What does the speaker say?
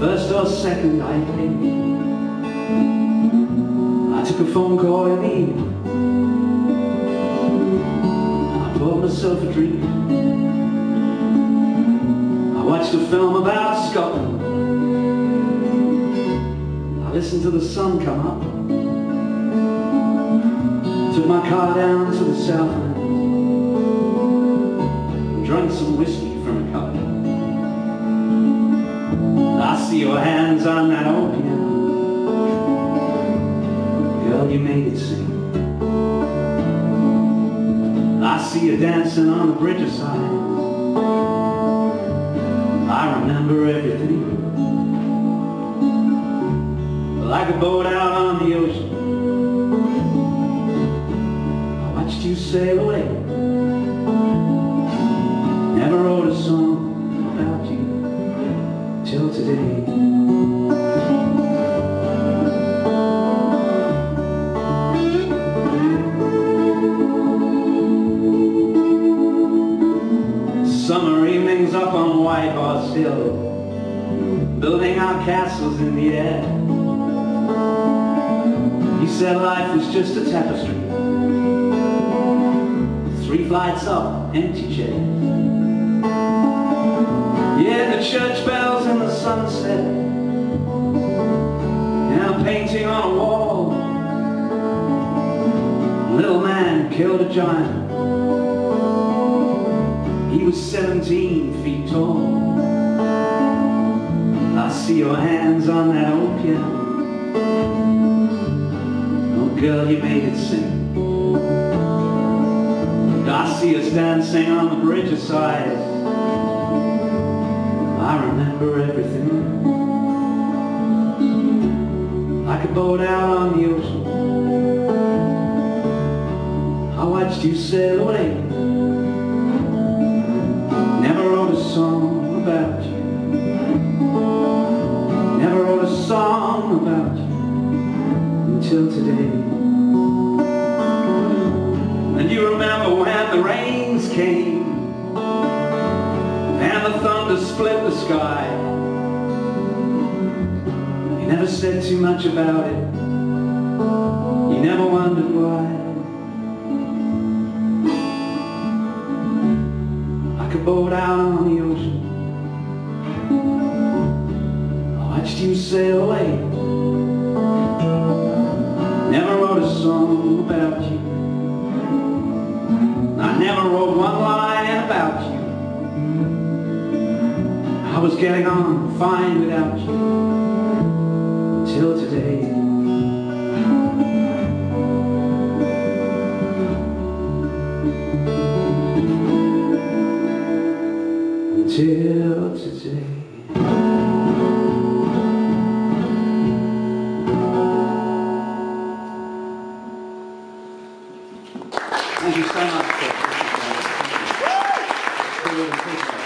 First or second, I think. I took a phone call in Eden. I poured myself a drink. I watched a film about Scotland. I listened to the sun come up. Took my car down to the south. Drank some whiskey. Your hands on that old piano Girl, you made it sing I see you dancing on the bridge of silence I remember everything. Like a boat out on the ocean. I watched you sail away. Never wrote a song about you till today. Summer evenings up on White Horse Hill, building our castles in the air. You said life was just a tapestry, three flights up, empty chairs. Yeah, the church bells in the sunset And painting on a wall Little man killed a giant He was 17 feet tall. I see your hands on that old piano. Oh girl, you made it sing. I see us dancing on the bridge of sighs I remember everything. Like a boat out on the ocean. I watched you sail away you Until today And you remember when the rains came and the thunder split the sky. You never said too much about it. You never wondered why. Like a boat out on the ocean, I watched you sail away. getting on fine without you till today. Till today. Thank you so much.